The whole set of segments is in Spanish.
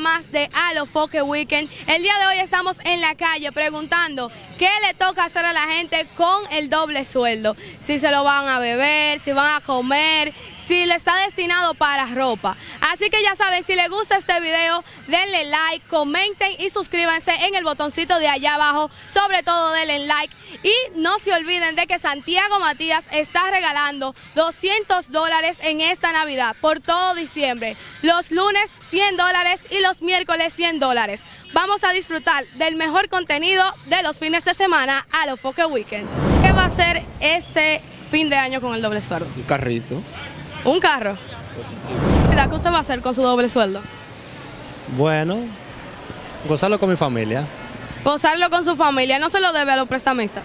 más de Alofoque Weekend. El día de hoy estamos en la calle preguntando qué le toca hacer a la gente con el doble sueldo. Si se lo van a beber, si van a comer, si le está destinado para ropa. Así que ya saben, si les gusta este video, denle like, comenten y suscríbanse en el botoncito de allá abajo. Sobre todo denle like y no se olviden de que Santiago Matías está regalando 200 dólares en esta Navidad por todo diciembre. Los lunes 100 dólares y los miércoles 100 dólares. Vamos a disfrutar del mejor contenido de los fines de semana a los Foque Weekend. ¿Qué va a ser este fin de año con el doble sueldo? Un carrito. ¿Un carro? ¿Qué usted va a hacer con su doble sueldo? Bueno, gozarlo con mi familia. Gozarlo con su familia, no se lo debe a los prestamistas.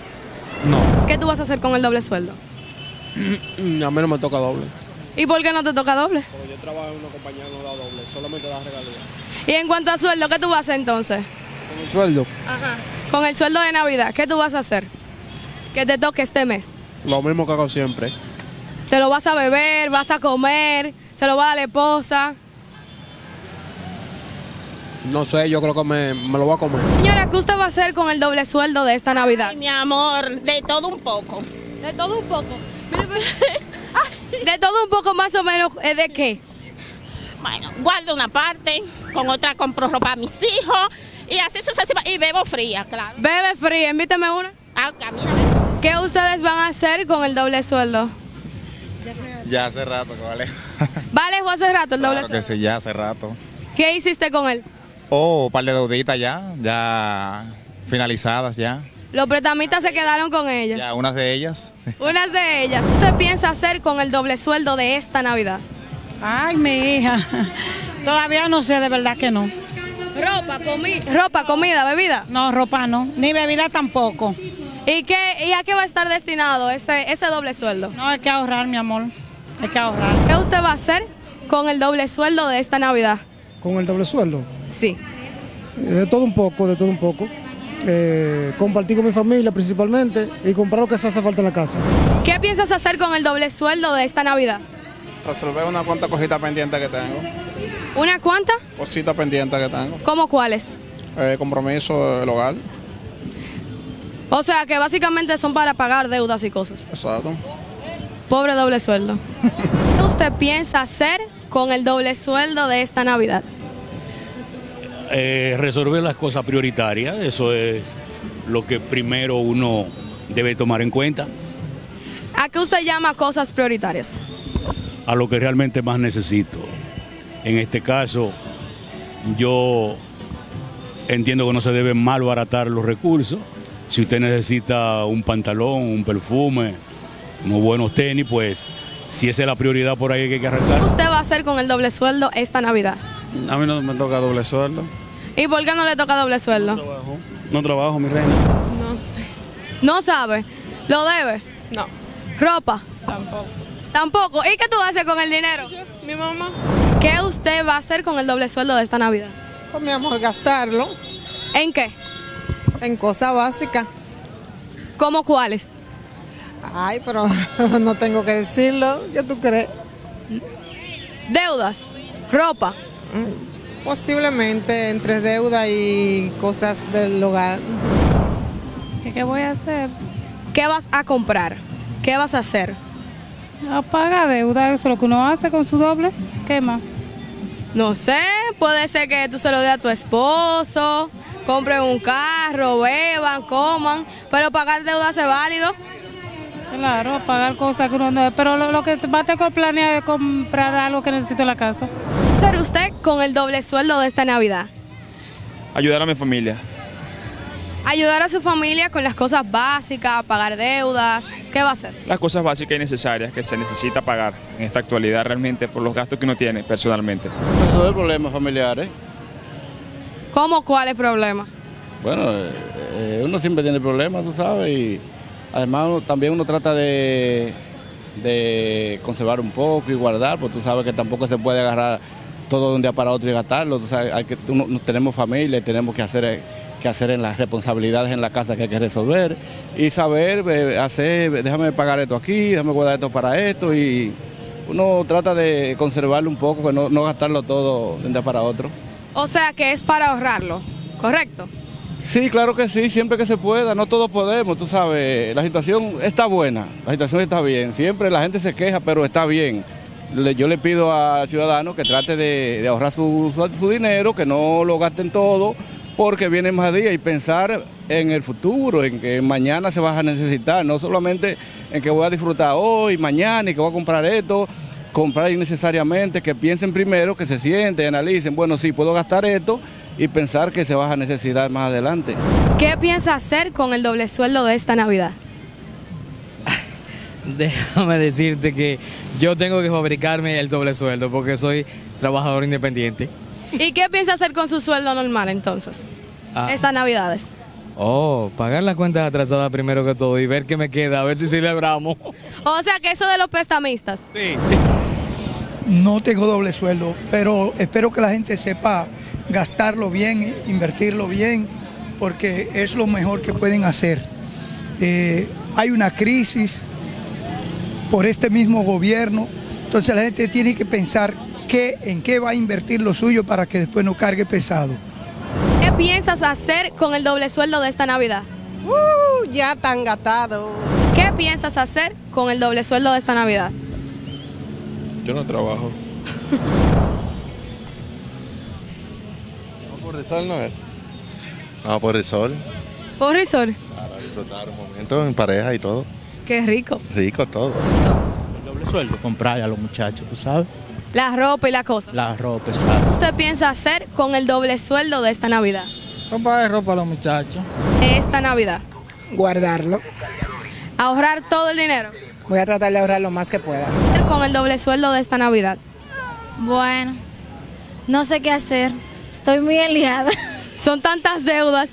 No. ¿Qué tú vas a hacer con el doble sueldo? a mí no me toca doble. ¿Y por qué no te toca doble? Porque yo trabajo en una compañía no da doble, solamente da regalía. ¿Y en cuanto a sueldo, qué tú vas a hacer entonces? ¿Con el sueldo? Ajá. Con el sueldo de Navidad, ¿qué tú vas a hacer? Que te toque este mes. Lo mismo que hago siempre. Te lo vas a beber, vas a comer, se lo va a dar la esposa. No sé, yo creo que me, me, lo voy a comer. Señora, ¿qué usted va a hacer con el doble sueldo de esta Navidad? Ay, mi amor, de todo un poco. De todo un poco. de todo un poco más o menos, ¿eh, ¿de qué? Bueno, guardo una parte, con otra compro ropa a mis hijos y así sucesivamente. Y bebo fría, claro. Bebe fría, invítame una. Ah, camina. ¿Qué ustedes van a hacer con el doble sueldo? Ya hace rato que vale. ¿Vale o hace rato el doble claro que sí, ya hace rato. ¿Qué hiciste con él? Oh, un par de deuditas ya, ya finalizadas ya. Los pretamistas se quedaron con ellos. Ya, unas de ellas. Unas de ellas. ¿Qué usted piensa hacer con el doble sueldo de esta Navidad? Ay, mi hija, todavía no sé, de verdad que no. Ropa, comida. Ropa, comida, bebida. No, ropa no, ni bebida tampoco. ¿Y, qué, ¿Y a qué va a estar destinado ese, ese doble sueldo? No, hay que ahorrar, mi amor. Hay que ahorrar. ¿Qué usted va a hacer con el doble sueldo de esta Navidad? ¿Con el doble sueldo? Sí. De todo un poco, de todo un poco. Eh, compartir con mi familia principalmente y comprar lo que se hace falta en la casa. ¿Qué piensas hacer con el doble sueldo de esta Navidad? Resolver una cuanta cosita pendiente que tengo. ¿Una cuánta? Cosita pendiente que tengo. ¿Cómo cuáles? Eh, compromiso del hogar. O sea, que básicamente son para pagar deudas y cosas. Exacto. Pobre doble sueldo. ¿Qué usted piensa hacer con el doble sueldo de esta Navidad? Eh, resolver las cosas prioritarias, eso es lo que primero uno debe tomar en cuenta. ¿A qué usted llama cosas prioritarias? A lo que realmente más necesito. En este caso, yo entiendo que no se deben malbaratar los recursos. Si usted necesita un pantalón, un perfume, unos buenos tenis, pues si esa es la prioridad por ahí que hay que arrancar. ¿Qué usted va a hacer con el doble sueldo esta Navidad? A mí no me toca doble sueldo. ¿Y por qué no le toca doble sueldo? No trabajo, no trabajo mi reina. No sé. ¿No sabe? ¿Lo debe? No. ¿Ropa? Tampoco. ¿Tampoco? ¿Y qué tú vas a hacer con el dinero? Yo, mi mamá. ¿Qué usted va a hacer con el doble sueldo de esta Navidad? Pues mi amor, gastarlo. ¿En qué? En cosas básicas. ¿Cómo cuáles? Ay, pero no tengo que decirlo. ¿Qué tú crees? ¿Deudas? ¿Ropa? Posiblemente entre deuda y cosas del hogar. ¿Qué, ¿Qué, voy a hacer? ¿Qué vas a comprar? ¿Qué vas a hacer? Apaga deuda, eso es lo que uno hace con su doble. ¿Qué más? No sé, puede ser que tú se lo des a tu esposo, compren un carro, beban, coman, pero pagar deudas es válido. Claro, pagar cosas que uno no... Pero lo, lo que más tengo planeado es comprar algo que necesito en la casa. ¿Qué hará usted con el doble sueldo de esta Navidad? Ayudar a mi familia. Ayudar a su familia con las cosas básicas, pagar deudas. ¿Qué va a hacer? Las cosas básicas y necesarias que se necesita pagar en esta actualidad realmente por los gastos que uno tiene personalmente. Resolver problemas familiares. ¿Cómo cuál es el problema? Bueno, eh, uno siempre tiene problemas, tú sabes, y además uno, también uno trata de, conservar un poco y guardar, porque tú sabes que tampoco se puede agarrar todo de un día para otro y gastarlo. Hay que, uno, tenemos familia y tenemos que hacer, que hacer en las responsabilidades en la casa que hay que resolver y saber eh, hacer, déjame pagar esto aquí, déjame guardar esto para esto y uno trata de conservarlo un poco, no, no gastarlo todo de un día para otro. O sea que es para ahorrarlo, ¿correcto? Sí, claro que sí, siempre que se pueda, no todos podemos, tú sabes, la situación está buena, la situación está bien, siempre la gente se queja, pero está bien. Yo le pido al ciudadano que trate de, ahorrar su, su- su dinero, que no lo gasten todo, porque vienen más días y pensar en el futuro, en que mañana se va a necesitar, no solamente en que voy a disfrutar hoy, mañana y que voy a comprar esto, comprar innecesariamente, que piensen primero, que se sienten, analicen, bueno, sí, puedo gastar esto y pensar que se va a necesitar más adelante. ¿Qué piensa hacer con el doble sueldo de esta Navidad? Déjame decirte que yo tengo que fabricarme el doble sueldo porque soy trabajador independiente. ¿Y qué piensa hacer con su sueldo normal entonces? Ah. Estas Navidades. Oh, pagar las cuentas atrasadas primero que todo y ver qué me queda, a ver si celebramos. O sea que eso de los prestamistas. Sí. No tengo doble sueldo, pero espero que la gente sepa gastarlo bien, invertirlo bien, porque es lo mejor que pueden hacer. Eh, hay una crisis por este mismo gobierno, entonces la gente tiene que pensar qué, en qué va a invertir lo suyo para que después no cargue pesado. ¿Qué piensas hacer con el doble sueldo de esta Navidad? Uh, ya tan gastado. ¿Qué piensas hacer con el doble sueldo de esta Navidad? Yo no trabajo. No, por el sol no es. No, por el sol. Por risor. Para disfrutar un momento en pareja y todo. Qué rico. Rico todo. Doble sueldo, comprar a los muchachos, tú sabes. La ropa y la cosa. La ropa, ¿sabes? ¿Usted piensa hacer con el doble sueldo de esta Navidad? Comprar ropa a los muchachos. Esta Navidad. Guardarlo. Ahorrar todo el dinero. Voy a tratar de ahorrar lo más que pueda. Con el doble sueldo de esta Navidad. Bueno, no sé qué hacer. Estoy muy aliada. Son tantas deudas.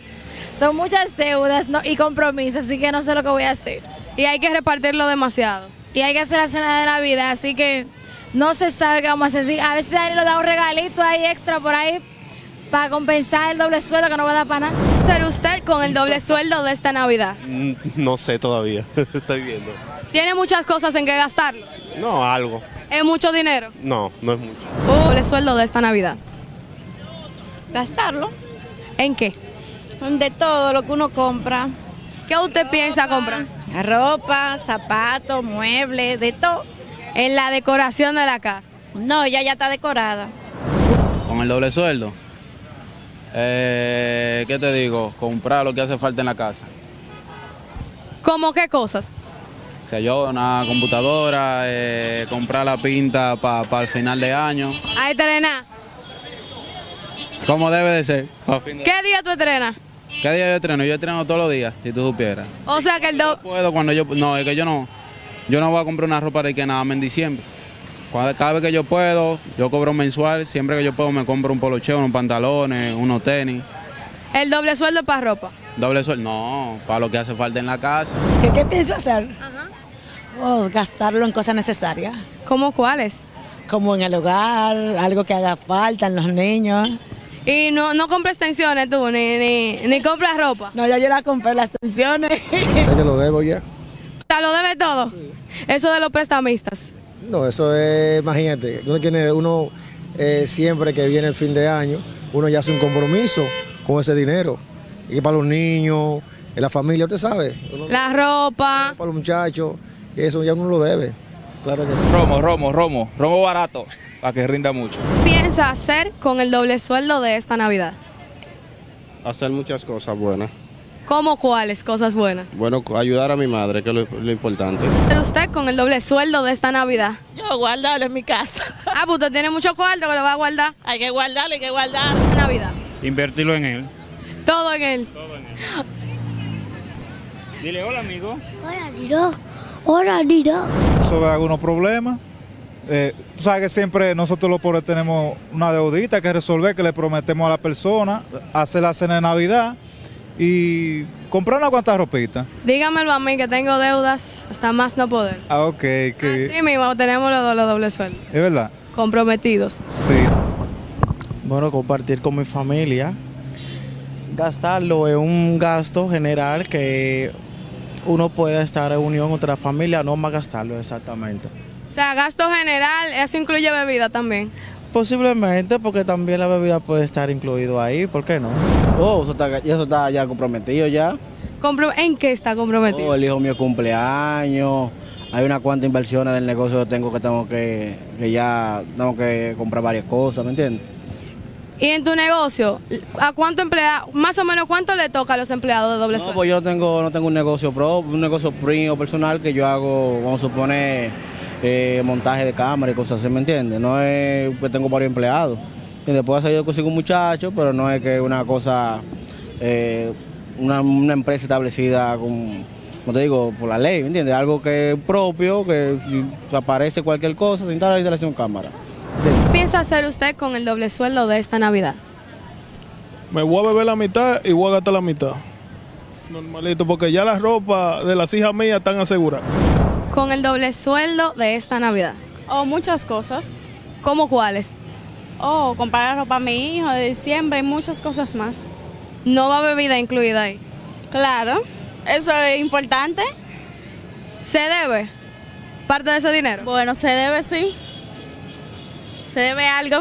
Son muchas deudas no- y compromisos, así que no sé lo que voy a hacer. Y hay que repartirlo demasiado. Y hay que hacer la cena de Navidad, así que no se sabe qué vamos a hacer. A ver si Danilo da un regalito ahí extra por ahí para compensar el doble sueldo que no va a dar para nada. Pero usted con el doble sueldo de esta Navidad. Mm, No sé todavía. Estoy viendo. Tiene muchas cosas en que gastarlo. No, algo. Es mucho dinero. No, no es mucho. Doble sueldo de esta Navidad. Gastarlo. ¿En qué? De todo lo que uno compra. ¿Qué usted piensa comprar? Ropa, zapatos, muebles, de todo. En la decoración de la casa. No, ya ya está decorada. Con el doble sueldo. Eh, ¿Qué te digo? Comprar lo que hace falta en la casa. ¿Cómo qué cosas? Sea, yo una computadora, eh, comprar la pinta para el final de año. A estrenar. Como debe de ser. pa' ¿Qué día tú estrenas? ¿Qué día yo estreno? Yo estreno todos los días, si tú supieras. O sea que el doble... Puedo cuando yo... No, es que yo no... Yo no voy a comprar una ropa de que nada más en diciembre. Cuando- cada vez que yo puedo, yo cobro mensual. Siempre que yo puedo me compro un polocheo, unos pantalones, unos tenis. El doble sueldo para ropa. Doble sueldo. No, para lo que hace falta en la casa. ¿Qué, qué pienso hacer? Oh, gastarlo en cosas necesarias. ¿Cómo cuáles? Como en el hogar, algo que haga falta en los niños. Y no, no compras extensiones tú, ni, ni, ni compras ropa. No, ya yo la compré las tensiones. Ya te lo debo ya. ¿Te lo debe todo? Eso de los prestamistas. No, eso es, imagínate, uno tiene, uno eh, siempre que viene el fin de año, uno ya hace un compromiso con ese dinero. Y para los niños, en la familia, usted sabe, uno- La ropa. para los muchachos, eso ya uno lo debe. Claro que sí. Romo, romo, romo, romo barato, para que rinda mucho. ¿Qué piensa hacer con el doble sueldo de esta Navidad? Hacer muchas cosas buenas. ¿Cómo cuáles? Cosas buenas. Bueno, ayudar a mi madre, que es lo, lo importante. Pero usted con el doble sueldo de esta Navidad. Yo guardarlo en mi casa. Ah, pues usted tiene mucho cuarto que lo va a guardar. Hay que guardarlo, hay que guardar. Navidad. Invertirlo en él. Todo en él. Dile hola, amigo. Hola, Niro. Hola, Niro. sobre algunos problemas. Eh, tú sabes que siempre nosotros los pobres tenemos una deudita que resolver, que le prometemos a la persona, hacer la cena de Navidad y comprar una cuantas ropitas. Dígamelo a mí que tengo deudas hasta más no poder. Ah, ok, que Sí mismo tenemos los, do- los doble sueldo. es verdad. Comprometidos. Sí. Bueno, compartir con mi familia. Gastarlo en un gasto general que uno puede estar en unión con otra familia, no más gastarlo exactamente. O sea, gasto general, eso incluye bebida también. Posiblemente porque también la bebida puede estar incluido ahí, ¿por qué no? Oh, eso está, eso está ya comprometido ya. Compro- ¿En qué está comprometido? Oh, el hijo mío cumpleaños. Hay una cuanta inversiones del negocio que tengo que tengo que, que ya tengo que comprar varias cosas, ¿me entiendes? Y en tu negocio, ¿a cuánto emplea, más o menos cuánto le toca a los empleados de doble No, sueldo? pues yo no tengo, no tengo un negocio propio, un negocio primo personal que yo hago, vamos a suponer, eh, montaje de cámara y cosas así, ¿me entiendes? No es que tengo varios empleados. Y después yo consigo un muchacho, pero no es que una cosa, eh, una, una empresa establecida con, como te digo, por la ley, ¿me entiendes? Algo que es propio, que si aparece cualquier cosa, se instala la instalación cámara. ¿Qué piensa hacer usted con el doble sueldo de esta Navidad? Me voy a beber la mitad y voy a gastar la mitad. Normalito, porque ya las ropas de las hijas mías están aseguradas. Con el doble sueldo de esta Navidad. Oh, muchas cosas. ¿Cómo cuáles? Oh, comprar ropa a mi hijo de diciembre y muchas cosas más. ¿No va bebida incluida ahí? Claro, eso es importante. ¿Se debe parte de ese dinero? Bueno, se debe, sí. Se debe algo.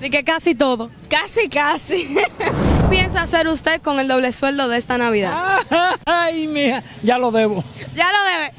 De que casi todo. Casi, casi. ¿Qué piensa hacer usted con el doble sueldo de esta Navidad? Ay, mija, ya lo debo. Ya lo debe.